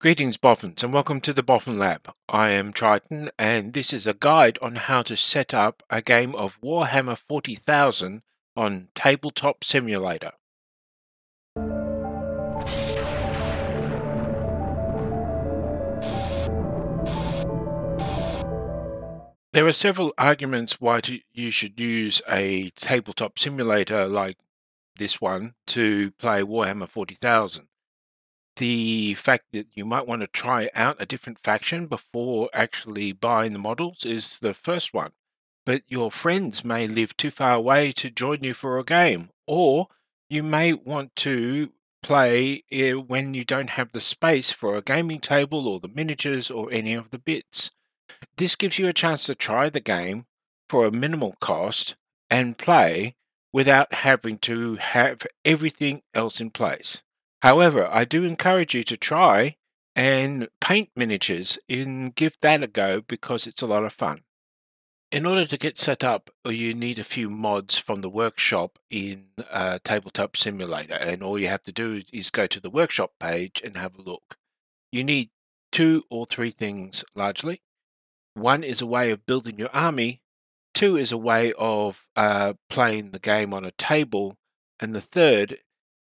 Greetings Boffins and welcome to the Boffin Lab. I am Triton and this is a guide on how to set up a game of Warhammer 40,000 on Tabletop Simulator. There are several arguments why to, you should use a tabletop simulator like this one to play Warhammer 40,000 the fact that you might want to try out a different faction before actually buying the models is the first one. But your friends may live too far away to join you for a game, or you may want to play eh, when you don't have the space for a gaming table or the miniatures or any of the bits. This gives you a chance to try the game for a minimal cost and play without having to have everything else in place. However, I do encourage you to try and paint miniatures and give that a go because it's a lot of fun. In order to get set up, uh, you need a few mods from the workshop in uh, Tabletop Simulator, and all you have to do is go to the workshop page and have a look. You need two or three things largely. One is a way of building your army, two is a way of uh, playing the game on a table, and the third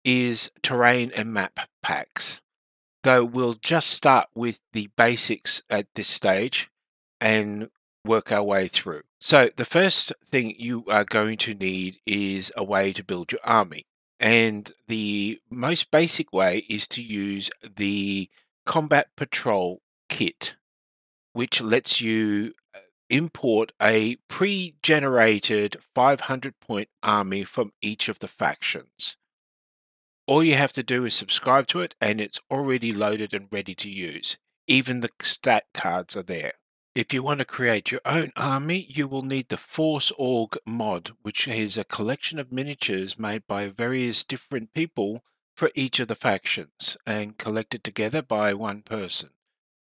is terrain and map packs. Though we'll just start with the basics at this stage and work our way through. So, the first thing you are going to need is a way to build your army. And the most basic way is to use the Combat Patrol kit, which lets you uh, import a pre generated 500 point army from each of the factions. All you have to do is subscribe to it and it's already loaded and ready to use. Even the stat cards are there. If you want to create your own army, you will need the Force Org mod, which is a collection of miniatures made by various different people for each of the factions and collected together by one person.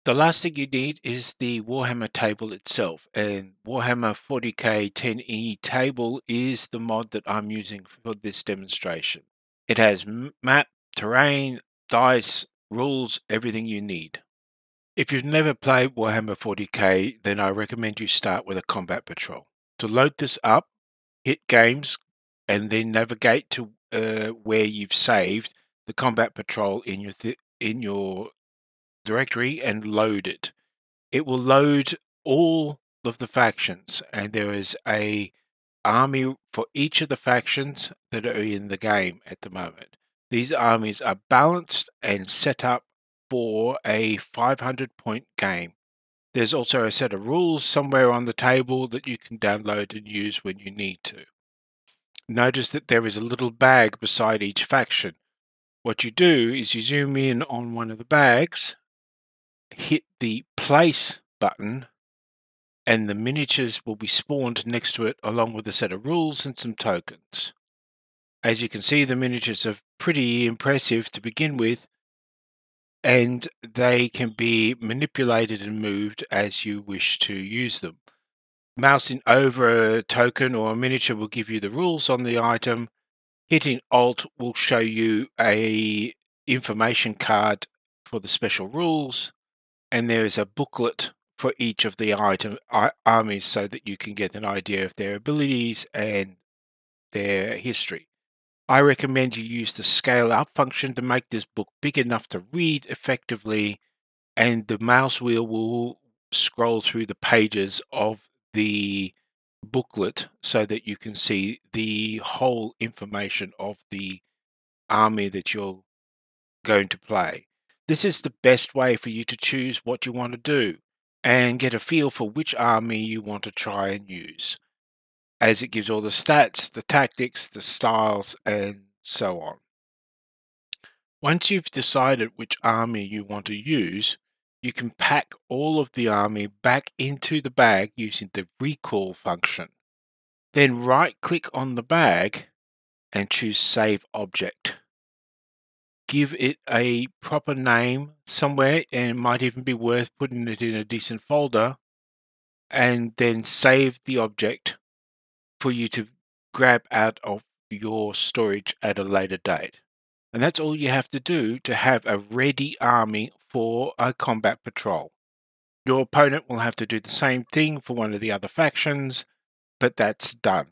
The last thing you need is the Warhammer table itself, and Warhammer 40k 10e table is the mod that I'm using for this demonstration. It has map, terrain, dice, rules, everything you need. If you've never played Warhammer 40k, then I recommend you start with a combat patrol. To load this up, hit games, and then navigate to uh, where you've saved the combat patrol in your th- in your directory and load it. It will load all of the factions, and there is a army for each of the factions that are in the game at the moment. These armies are balanced and set up for a 500 point game. There's also a set of rules somewhere on the table that you can download and use when you need to. Notice that there is a little bag beside each faction. What you do is you zoom in on one of the bags, hit the place button, and the miniatures will be spawned next to it along with a set of rules and some tokens. As you can see, the miniatures are pretty impressive to begin with, and they can be manipulated and moved as you wish to use them. Mousing over a token or a miniature will give you the rules on the item. Hitting Alt will show you a information card for the special rules, and there is a booklet for each of the item armies so that you can get an idea of their abilities and their history. I recommend you use the scale up function to make this book big enough to read effectively, and the mouse wheel will scroll through the pages of the booklet so that you can see the whole information of the army that you're going to play. This is the best way for you to choose what you want to do and get a feel for which army you want to try and use, as it gives all the stats, the tactics, the styles, and so on. Once you've decided which army you want to use, you can pack all of the army back into the bag using the recall function. Then right click on the bag and choose Save Object give it a proper name somewhere, and it might even be worth putting it in a decent folder, and then save the object for you to grab out of your storage at a later date. And that's all you have to do to have a ready army for a combat patrol. Your opponent will have to do the same thing for one of the other factions, but that's done.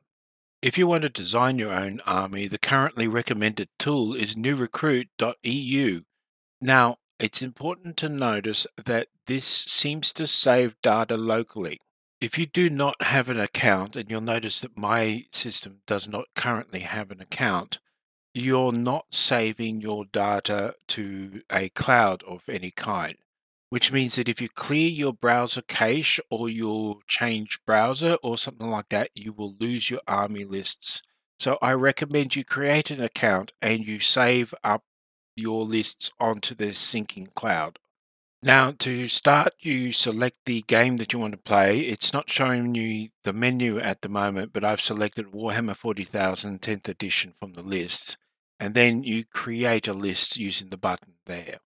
If you want to design your own army, the currently recommended tool is newrecruit.eu. Now, it's important to notice that this seems to save data locally. If you do not have an account, and you'll notice that my system does not currently have an account, you're not saving your data to a cloud of any kind which means that if you clear your browser cache or you change browser or something like that, you will lose your army lists. So I recommend you create an account and you save up your lists onto the syncing cloud. Now to start, you select the game that you want to play. It's not showing you the menu at the moment, but I've selected Warhammer 40,000 10th edition from the list. And then you create a list using the button there.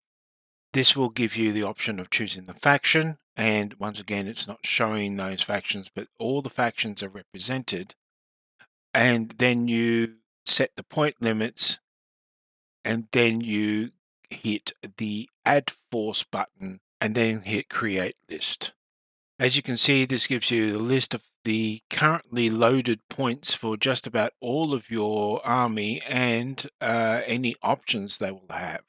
This will give you the option of choosing the faction. And once again, it's not showing those factions, but all the factions are represented. And then you set the point limits and then you hit the add force button and then hit create list. As you can see, this gives you the list of the currently loaded points for just about all of your army and uh, any options they will have.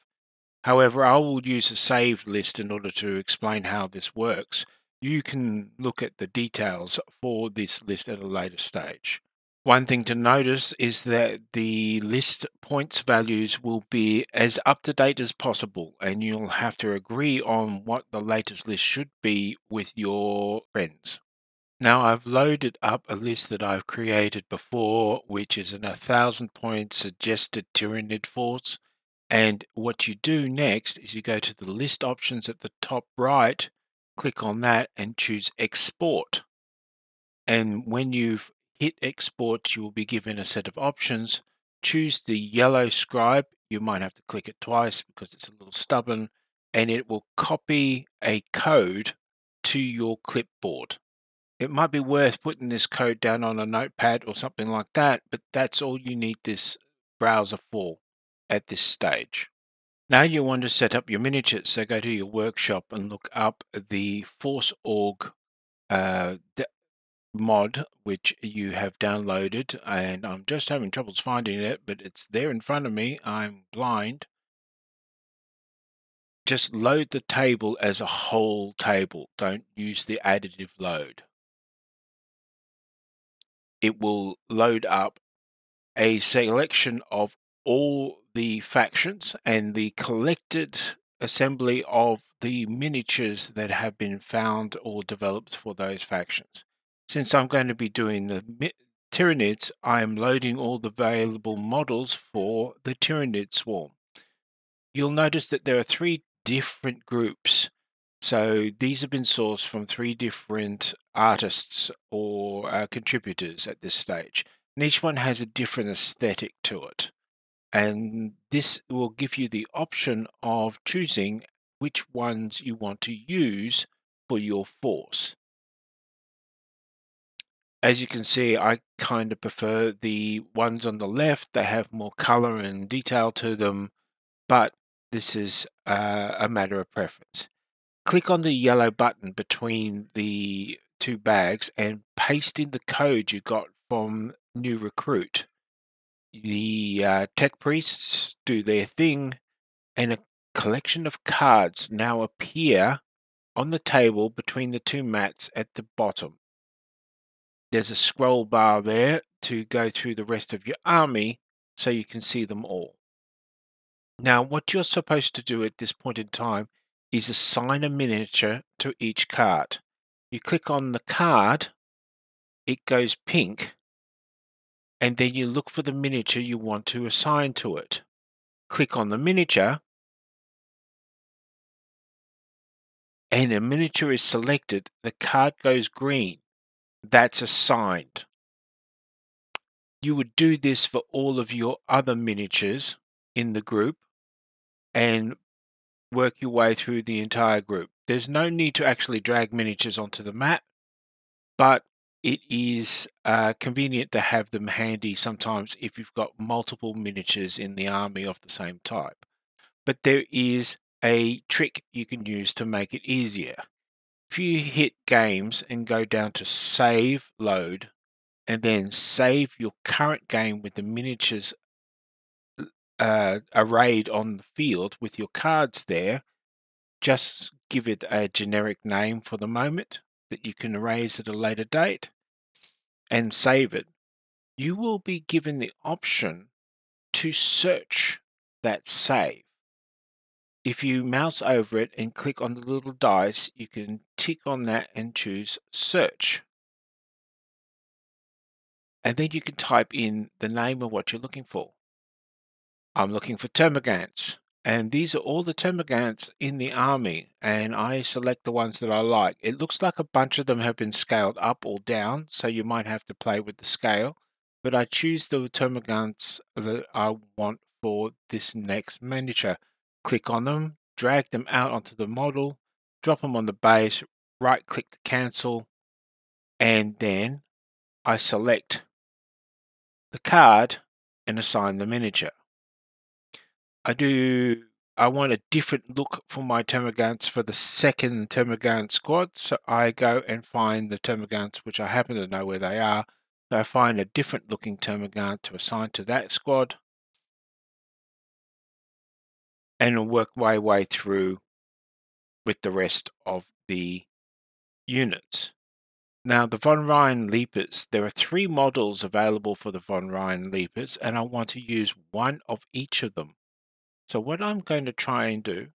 However, I will use a saved list in order to explain how this works. You can look at the details for this list at a later stage. One thing to notice is that the list points values will be as up to date as possible, and you'll have to agree on what the latest list should be with your friends. Now I've loaded up a list that I've created before, which is an 1000 point suggested Tyranid force. And what you do next is you go to the list options at the top right, click on that and choose export. And when you've hit export, you will be given a set of options. Choose the Yellowscribe. You might have to click it twice because it's a little stubborn and it will copy a code to your clipboard. It might be worth putting this code down on a notepad or something like that, but that's all you need this browser for at this stage. Now you want to set up your miniatures, so go to your workshop and look up the Force Org uh, mod, which you have downloaded, and I'm just having troubles finding it, but it's there in front of me. I'm blind. Just load the table as a whole table. Don't use the additive load. It will load up a selection of all the factions and the collected assembly of the miniatures that have been found or developed for those factions. Since I'm going to be doing the Tyranids, I am loading all the available models for the Tyranid swarm. You'll notice that there are three different groups. So these have been sourced from three different artists or uh, contributors at this stage. And each one has a different aesthetic to it. And this will give you the option of choosing which ones you want to use for your force. As you can see, I kind of prefer the ones on the left. They have more color and detail to them, but this is uh, a matter of preference. Click on the yellow button between the two bags and paste in the code you got from New Recruit the uh, tech priests do their thing, and a collection of cards now appear on the table between the two mats at the bottom. There's a scroll bar there to go through the rest of your army so you can see them all. Now, what you're supposed to do at this point in time is assign a miniature to each card. You click on the card, it goes pink, and then you look for the miniature you want to assign to it. Click on the miniature and a miniature is selected, the card goes green. That's assigned. You would do this for all of your other miniatures in the group and work your way through the entire group. There's no need to actually drag miniatures onto the map, but it is uh, convenient to have them handy sometimes if you've got multiple miniatures in the army of the same type. But there is a trick you can use to make it easier. If you hit games and go down to save load and then save your current game with the miniatures uh, arrayed on the field with your cards there, just give it a generic name for the moment that you can raise at a later date and save it. You will be given the option to search that save. If you mouse over it and click on the little dice, you can tick on that and choose search. And then you can type in the name of what you're looking for. I'm looking for termagants. And these are all the termagants in the army, and I select the ones that I like. It looks like a bunch of them have been scaled up or down, so you might have to play with the scale. But I choose the termagants that I want for this next miniature. Click on them, drag them out onto the model, drop them on the base, right click to cancel, and then I select the card and assign the miniature. I do. I want a different look for my termagants for the second termagant squad. So I go and find the termagants, which I happen to know where they are. So I find a different looking termagant to assign to that squad. And work my way through with the rest of the units. Now, the von Ryan Leapers, there are three models available for the von Ryan Leapers, and I want to use one of each of them. So what I'm going to try and do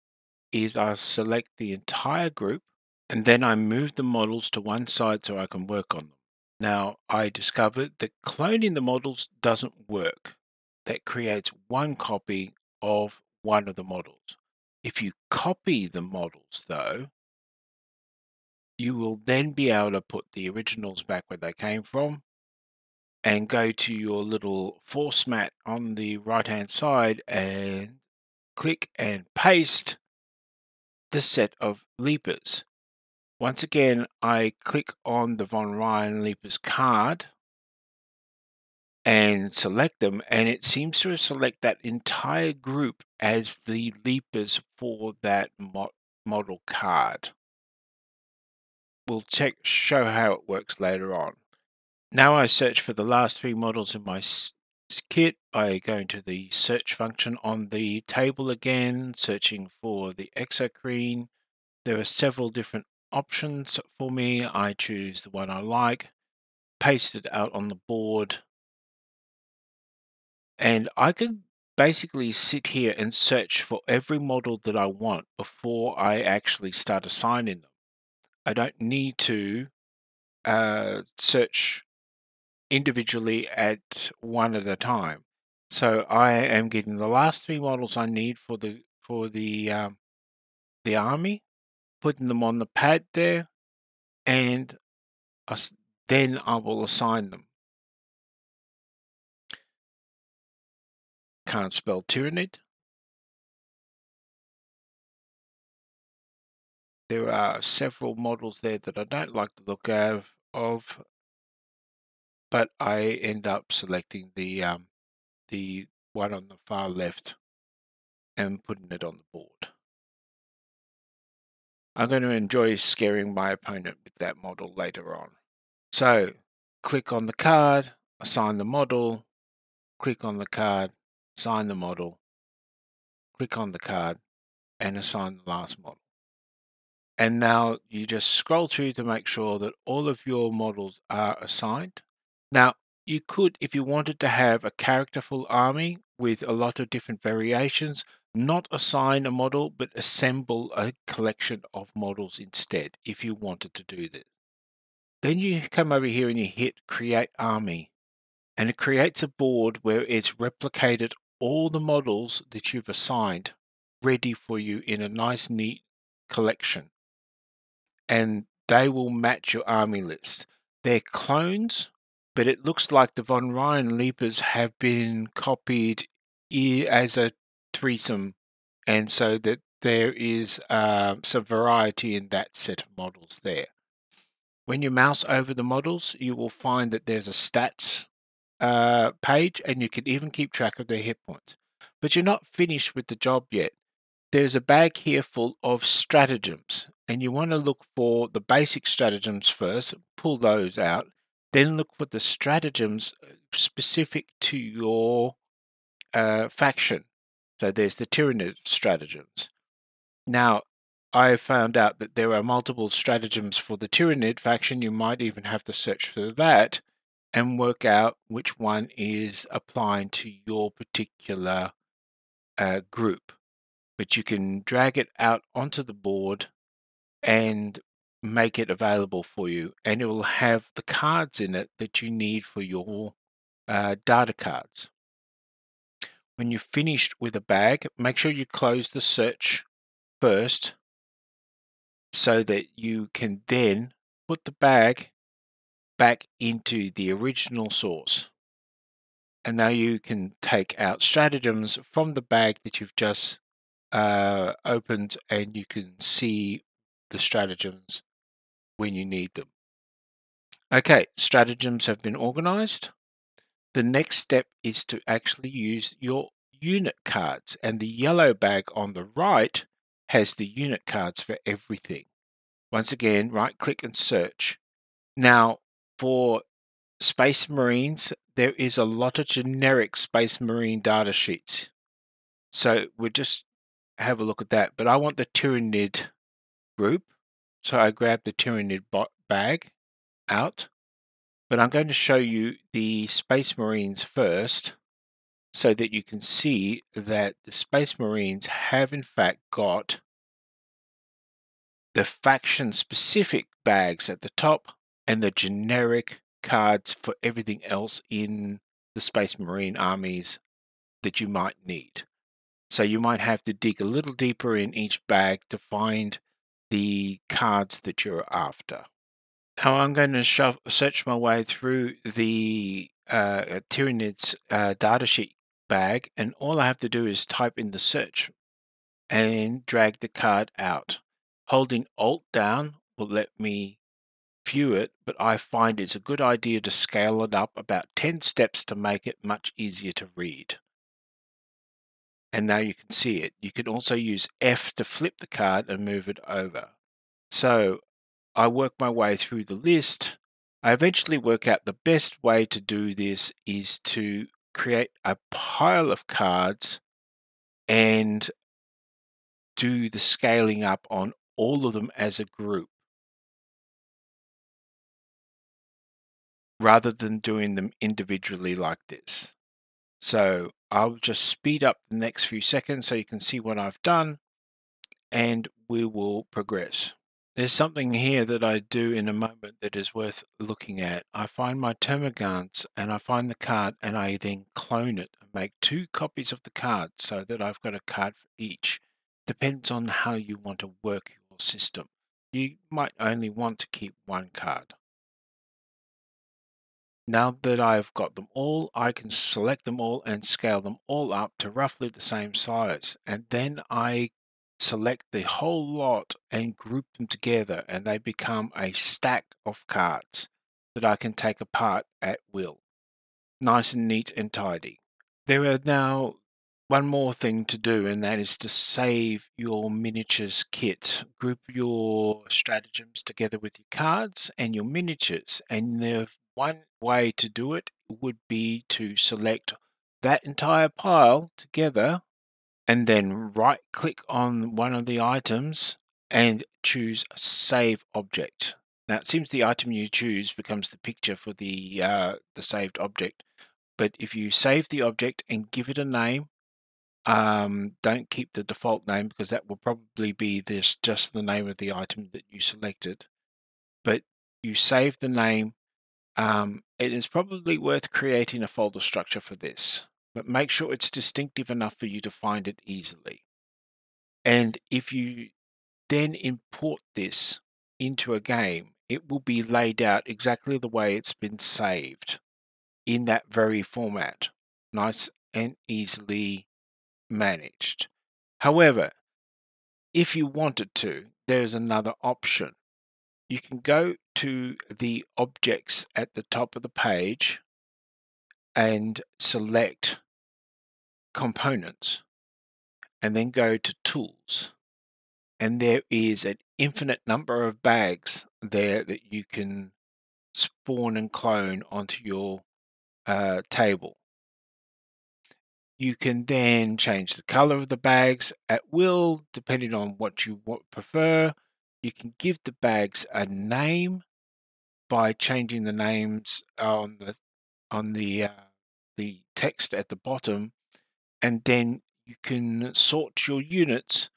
is I select the entire group and then I move the models to one side so I can work on them. Now I discovered that cloning the models doesn't work. That creates one copy of one of the models. If you copy the models though, you will then be able to put the originals back where they came from and go to your little force mat on the right hand side and click and paste the set of leapers. Once again, I click on the Von Ryan Leapers card and select them, and it seems to have select that entire group as the leapers for that mo model card. We'll check, show how it works later on. Now I search for the last three models in my kit by going to the search function on the table again, searching for the exocrine. There are several different options for me. I choose the one I like, paste it out on the board, and I can basically sit here and search for every model that I want before I actually start assigning them. I don't need to uh, search individually at one at a time. So I am getting the last three models I need for the for the um, the army, putting them on the pad there, and then I will assign them. Can't spell Tyranid. There are several models there that I don't like the look of, of but I end up selecting the um, the one on the far left and putting it on the board. I'm going to enjoy scaring my opponent with that model later on. So click on the card, assign the model, click on the card, assign the model, click on the card, and assign the last model. And now you just scroll through to make sure that all of your models are assigned. Now, you could, if you wanted to have a characterful army with a lot of different variations, not assign a model, but assemble a collection of models instead, if you wanted to do this. Then you come over here and you hit Create Army, and it creates a board where it's replicated all the models that you've assigned ready for you in a nice, neat collection. And they will match your army list. They're clones but it looks like the von Ryan Leapers have been copied as a threesome, and so that there is uh, some variety in that set of models there. When you mouse over the models, you will find that there's a stats uh, page, and you can even keep track of their hit points. But you're not finished with the job yet. there's a bag here full of stratagems and you want to look for the basic stratagems first, pull those out, then look for the stratagems uh, specific to your uh, faction. So there's the Tyranid stratagems. Now, I found out that there are multiple stratagems for the Tyranid faction. You might even have to search for that and work out which one is applying to your particular uh, group. But you can drag it out onto the board and make it available for you, and it will have the cards in it that you need for your uh, data cards. When you're finished with a bag, make sure you close the search first so that you can then put the bag back into the original source. And now you can take out stratagems from the bag that you've just uh, opened and you can see the stratagems when you need them. Okay, stratagems have been organized. The next step is to actually use your unit cards, and the yellow bag on the right has the unit cards for everything. Once again, right click and search. Now, for Space Marines, there is a lot of generic Space Marine data sheets. So we'll just have a look at that. But I want the Tyranid group. So I grab the Tyranid bag out. But I'm going to show you the Space Marines first so that you can see that the Space Marines have in fact got the faction specific bags at the top and the generic cards for everything else in the Space Marine armies that you might need. So you might have to dig a little deeper in each bag to find the cards that you're after. Now I'm going to shove, search my way through the uh, Tyranids uh, datasheet bag, and all I have to do is type in the search and drag the card out. Holding Alt down will let me view it, but I find it's a good idea to scale it up about 10 steps to make it much easier to read. And now you can see it. You can also use F to flip the card and move it over. So I work my way through the list. I eventually work out the best way to do this is to create a pile of cards and do the scaling up on all of them as a group rather than doing them individually like this. So I'll just speed up the next few seconds so you can see what I've done and we will progress. There's something here that I do in a moment that is worth looking at. I find my termagants and I find the card and I then clone it and make two copies of the card so that I've got a card for each. Depends on how you want to work your system. You might only want to keep one card. Now that I've got them all, I can select them all and scale them all up to roughly the same size. And then I select the whole lot and group them together and they become a stack of cards that I can take apart at will. Nice and neat and tidy. There are now one more thing to do and that is to save your miniatures kit. Group your stratagems together with your cards and your miniatures and the one way to do it would be to select that entire pile together and then right click on one of the items and choose save object. Now it seems the item you choose becomes the picture for the uh, the saved object. But if you save the object and give it a name, um, don't keep the default name because that will probably be this just the name of the item that you selected. But you save the name. Um, it is probably worth creating a folder structure for this but make sure it's distinctive enough for you to find it easily. And if you then import this into a game, it will be laid out exactly the way it's been saved in that very format. Nice and easily managed. However, if you wanted to, there's another option. You can go to the objects at the top of the page and select components. and then go to Tools. And there is an infinite number of bags there that you can spawn and clone onto your uh, table. You can then change the color of the bags at will, depending on what you prefer. You can give the bags a name by changing the names on the on the uh, the text at the bottom, and then you can sort your units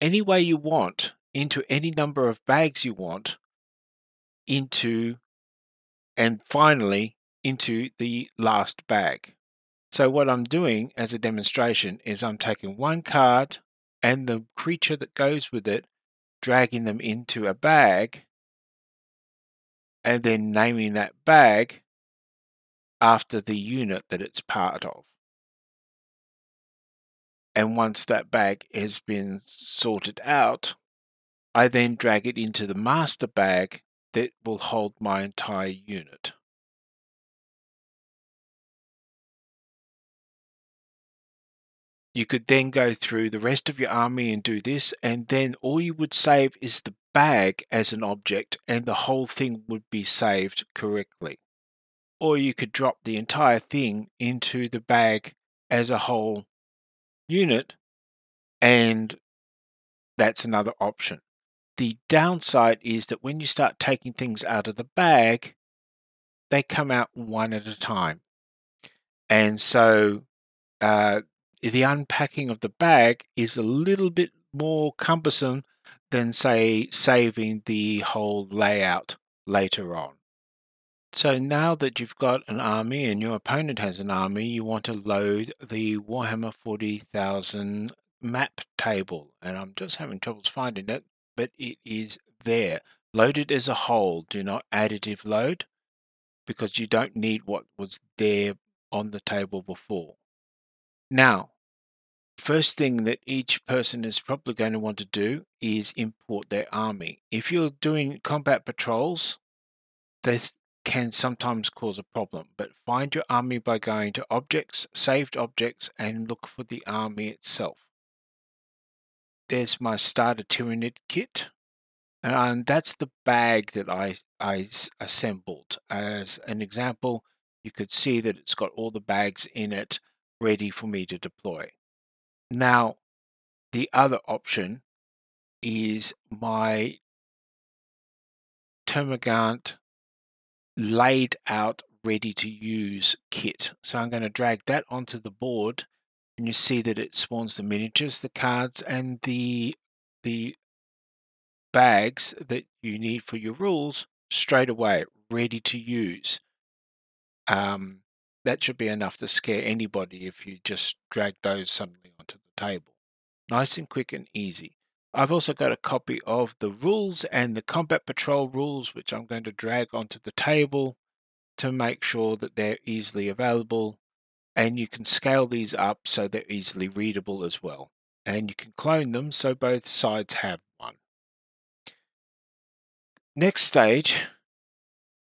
any way you want into any number of bags you want into and finally into the last bag. So what I'm doing as a demonstration is I'm taking one card and the creature that goes with it, dragging them into a bag and then naming that bag after the unit that it's part of. And once that bag has been sorted out, I then drag it into the master bag that will hold my entire unit. You could then go through the rest of your army and do this, and then all you would save is the bag as an object, and the whole thing would be saved correctly. Or you could drop the entire thing into the bag as a whole unit, and that's another option. The downside is that when you start taking things out of the bag, they come out one at a time. And so uh, the unpacking of the bag is a little bit more cumbersome than, say, saving the whole layout later on. So now that you've got an army and your opponent has an army, you want to load the Warhammer 40,000 map table. And I'm just having troubles finding it but it is there. Load it as a whole. Do not additive load because you don't need what was there on the table before. Now, first thing that each person is probably going to want to do is import their army. If you're doing combat patrols, this can sometimes cause a problem, but find your army by going to Objects, Saved Objects, and look for the army itself there's my starter Tyranid kit. And that's the bag that I, I assembled. As an example, you could see that it's got all the bags in it ready for me to deploy. Now, the other option is my Termagant laid out ready to use kit. So I'm going to drag that onto the board and you see that it spawns the miniatures, the cards, and the the bags that you need for your rules straight away, ready to use. Um, that should be enough to scare anybody if you just drag those suddenly onto the table. Nice and quick and easy. I've also got a copy of the rules and the combat patrol rules, which I'm going to drag onto the table to make sure that they're easily available and you can scale these up so they're easily readable as well. And you can clone them so both sides have one. Next stage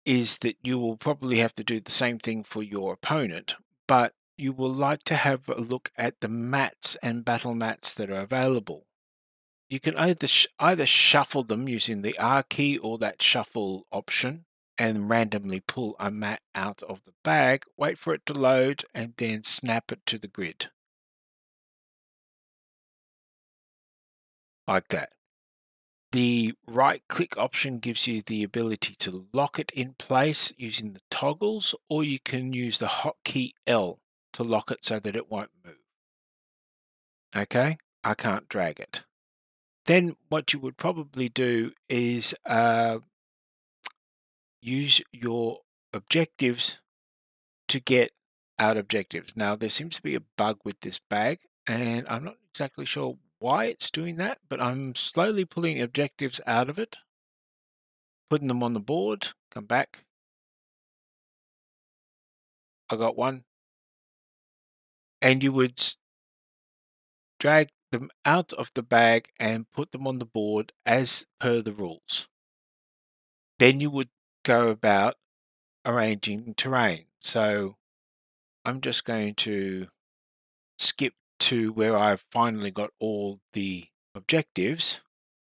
is that you will probably have to do the same thing for your opponent, but you will like to have a look at the mats and battle mats that are available. You can either, sh either shuffle them using the R key or that shuffle option, and randomly pull a mat out of the bag, wait for it to load, and then snap it to the grid. Like that. The right click option gives you the ability to lock it in place using the toggles, or you can use the hotkey L to lock it so that it won't move. Okay, I can't drag it. Then what you would probably do is uh, use your objectives to get out objectives. Now, there seems to be a bug with this bag, and I'm not exactly sure why it's doing that, but I'm slowly pulling objectives out of it, putting them on the board, come back. I got one. And you would drag them out of the bag and put them on the board as per the rules. Then you would go about arranging terrain. So I'm just going to skip to where I've finally got all the objectives.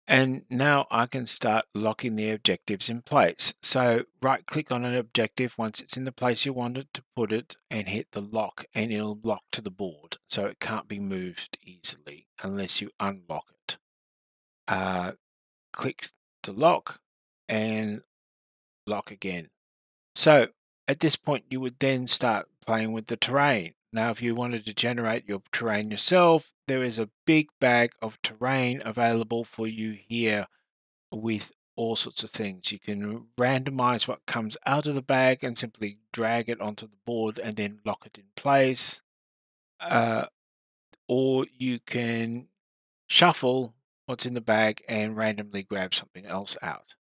And now I can start locking the objectives in place. So right click on an objective once it's in the place you want it to put it and hit the lock and it'll lock to the board. So it can't be moved easily unless you unlock it. Uh, click to lock and lock again. So at this point you would then start playing with the terrain. Now, if you wanted to generate your terrain yourself, there is a big bag of terrain available for you here with all sorts of things. You can randomize what comes out of the bag and simply drag it onto the board and then lock it in place. Uh, or you can shuffle what's in the bag and randomly grab something else out.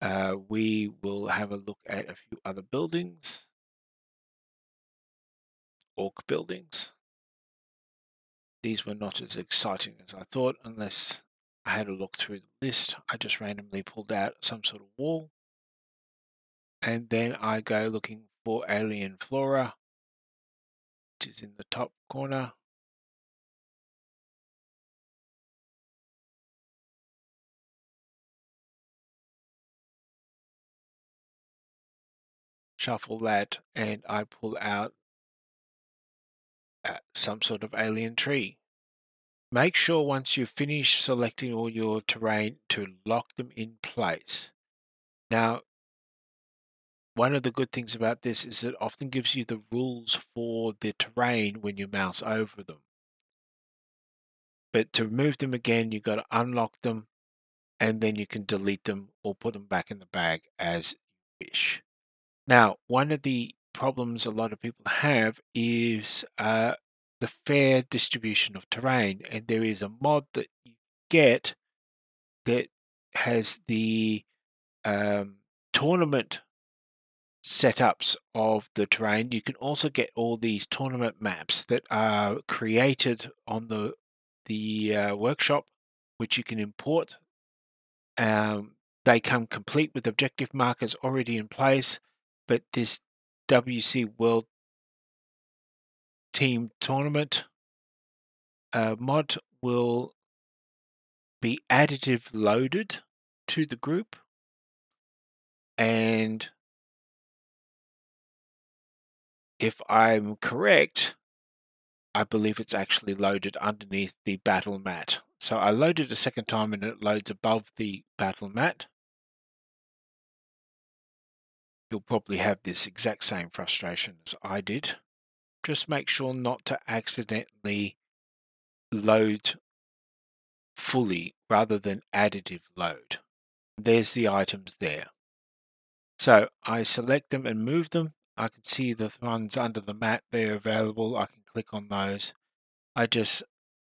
Uh, we will have a look at a few other buildings orc buildings. These were not as exciting as I thought unless I had a look through the list. I just randomly pulled out some sort of wall and then I go looking for alien flora which is in the top corner. Shuffle that and I pull out some sort of alien tree. Make sure once you've finished selecting all your terrain to lock them in place. Now, one of the good things about this is it often gives you the rules for the terrain when you mouse over them. But to remove them again, you've got to unlock them and then you can delete them or put them back in the bag as you wish. Now, one of the problems a lot of people have is uh, the fair distribution of terrain. And there is a mod that you get that has the um, tournament setups of the terrain. You can also get all these tournament maps that are created on the the uh, workshop, which you can import. Um, they come complete with objective markers already in place, but this WTC World Team Tournament uh, mod will be additive loaded to the group and if I'm correct, I believe it's actually loaded underneath the battle mat. So I loaded a second time and it loads above the battle mat. You'll probably have this exact same frustration as I did. Just make sure not to accidentally load fully rather than additive load. There's the items there. So I select them and move them. I can see the ones under the mat, they're available. I can click on those. I just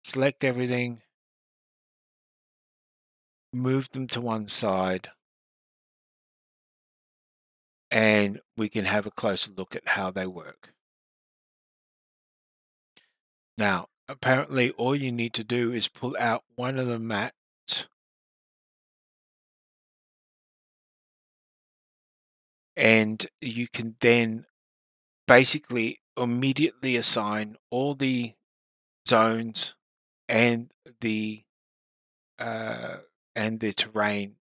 select everything, move them to one side, and we can have a closer look at how they work. Now, apparently all you need to do is pull out one of the mats and you can then basically immediately assign all the zones and the uh, and the terrain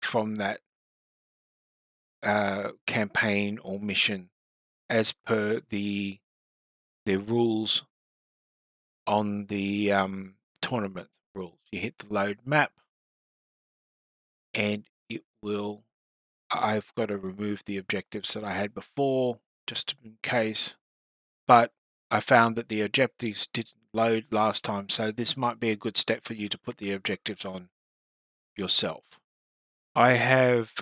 from that uh, campaign or mission as per the the rules on the um, tournament rules. You hit the load map and it will I've got to remove the objectives that I had before just in case but I found that the objectives didn't load last time so this might be a good step for you to put the objectives on yourself. I have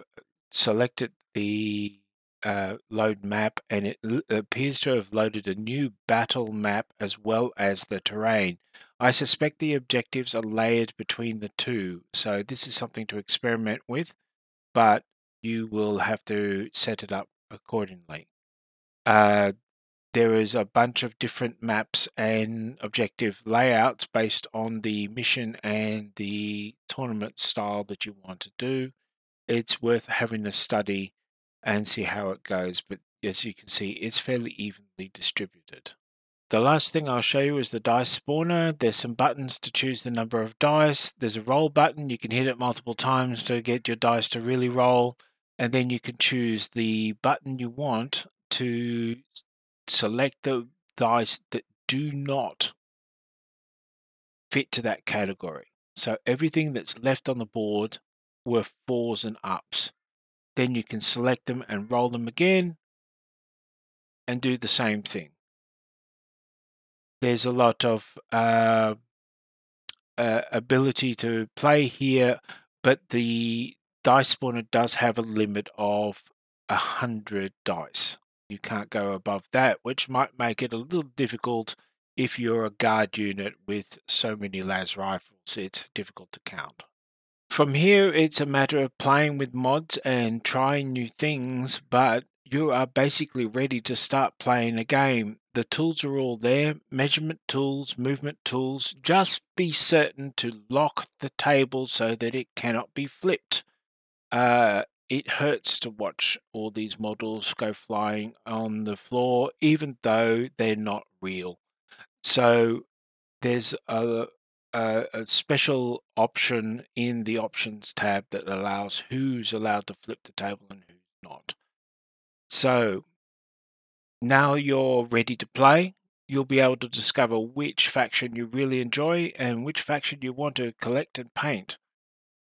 selected the uh, load map and it appears to have loaded a new battle map as well as the terrain. I suspect the objectives are layered between the two, so this is something to experiment with, but you will have to set it up accordingly. Uh, there is a bunch of different maps and objective layouts based on the mission and the tournament style that you want to do. It's worth having a study and see how it goes. But as you can see, it's fairly evenly distributed. The last thing I'll show you is the dice spawner. There's some buttons to choose the number of dice. There's a roll button. You can hit it multiple times to get your dice to really roll. And then you can choose the button you want to select the dice that do not fit to that category. So everything that's left on the board were fours and ups. Then you can select them and roll them again and do the same thing. There's a lot of uh, uh, ability to play here, but the dice spawner does have a limit of a hundred dice. You can't go above that, which might make it a little difficult if you're a guard unit with so many las rifles. It's difficult to count. From here, it's a matter of playing with mods and trying new things, but you are basically ready to start playing a game. The tools are all there measurement tools, movement tools. Just be certain to lock the table so that it cannot be flipped. Uh, it hurts to watch all these models go flying on the floor, even though they're not real. So there's a, a, a, special option in the options tab that allows who's allowed to flip the table and who's not. So now you're ready to play. You'll be able to discover which faction you really enjoy and which faction you want to collect and paint.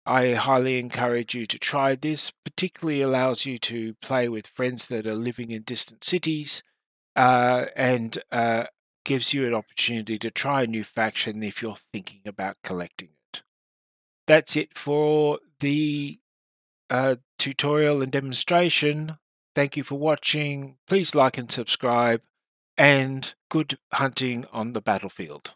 I highly encourage you to try this, particularly allows you to play with friends that are living in distant cities uh, and uh, gives you an opportunity to try a new faction if you're thinking about collecting it. That's it for the uh, tutorial and demonstration. Thank you for watching. Please like and subscribe, and good hunting on the battlefield.